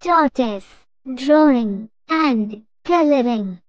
tortoise, drawing, and coloring.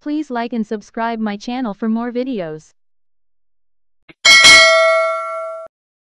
Please like and subscribe my channel for more videos.